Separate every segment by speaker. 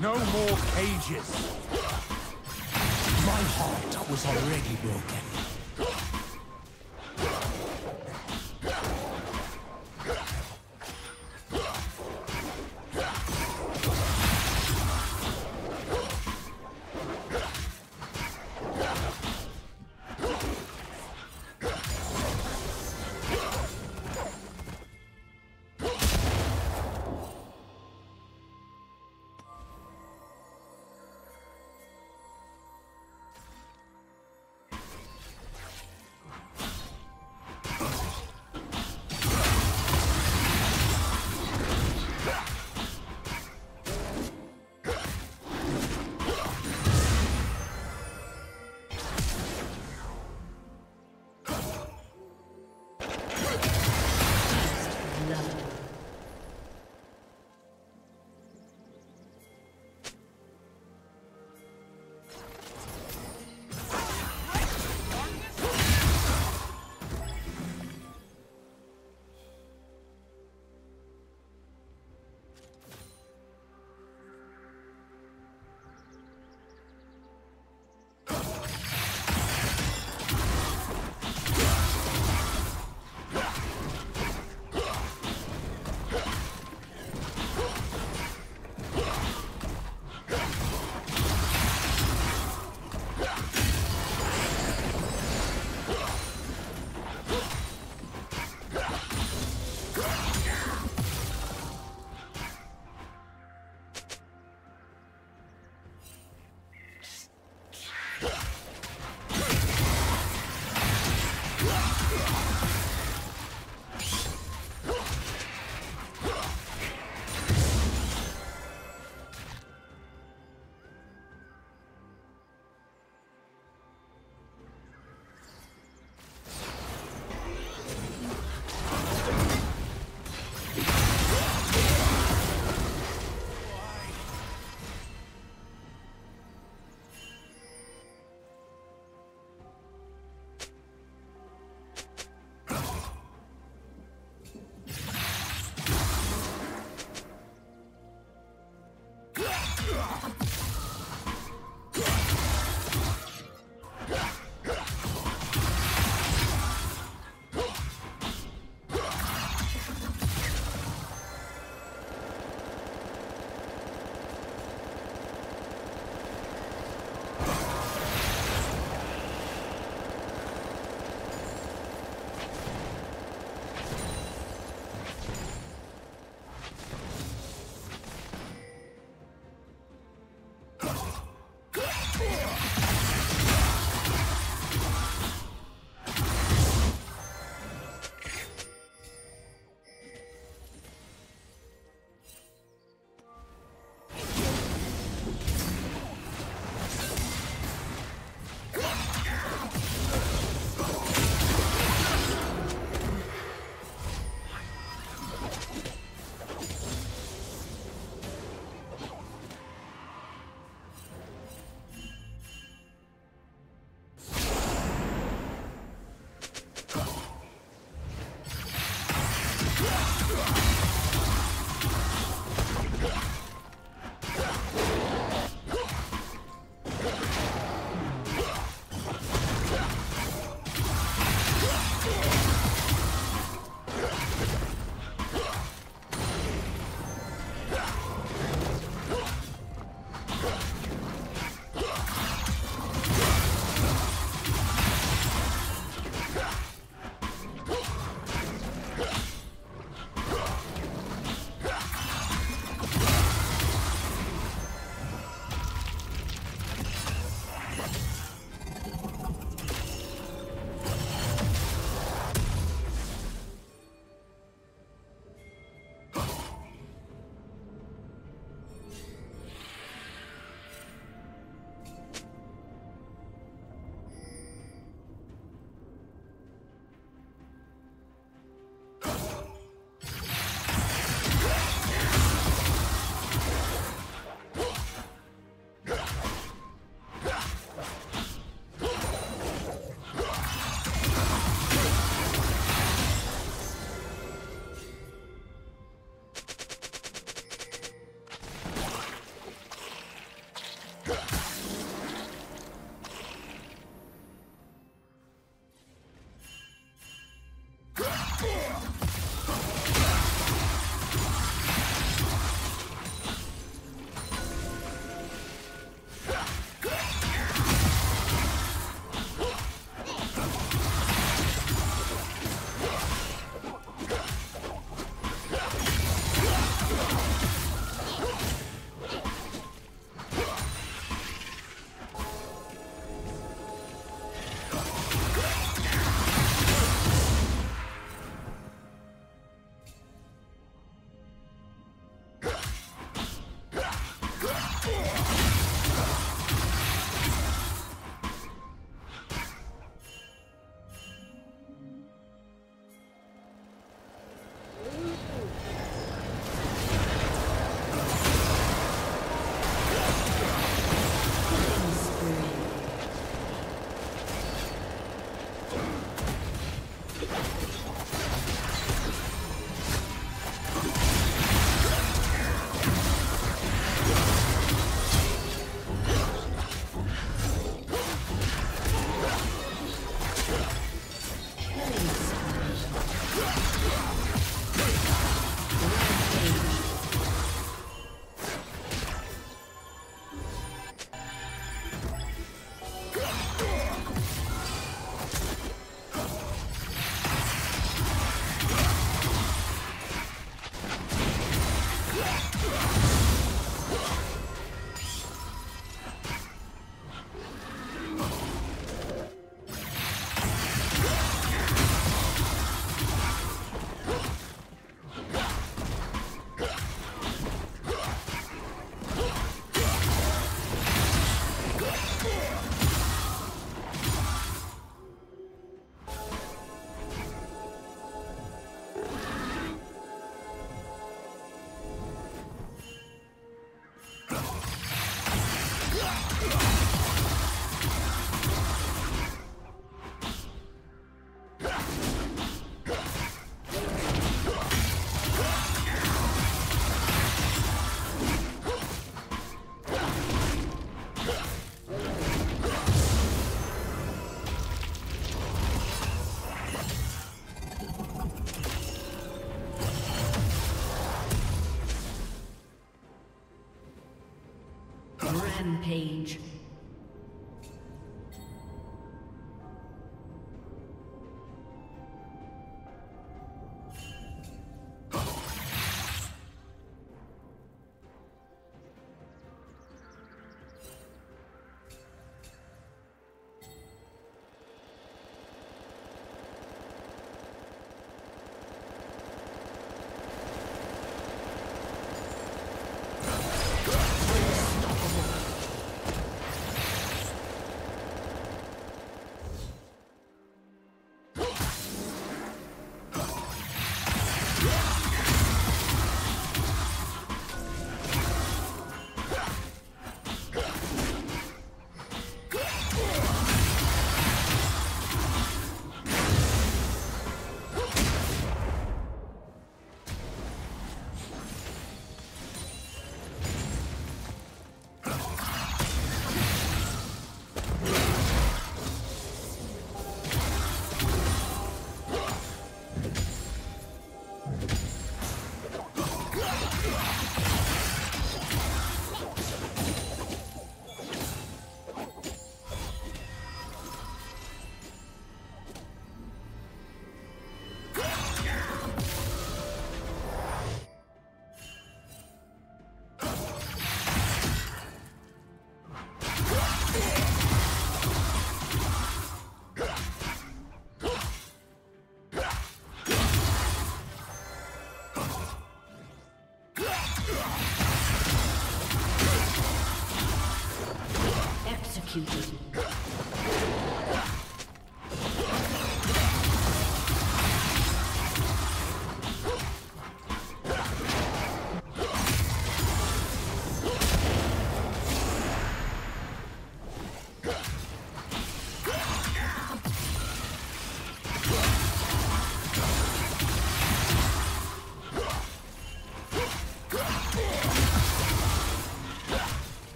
Speaker 1: No more cages. My heart was already broken.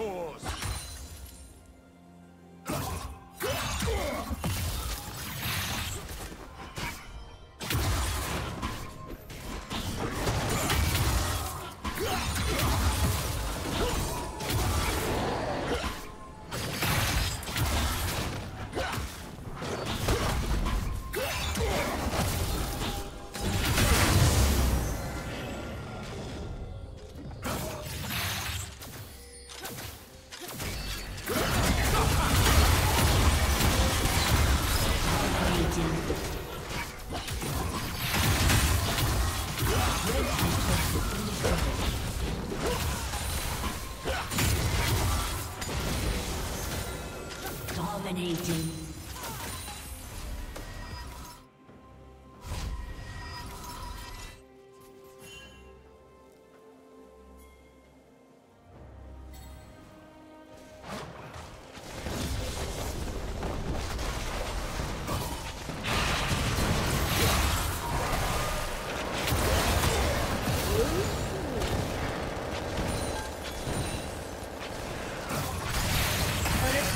Speaker 2: course. Dominating.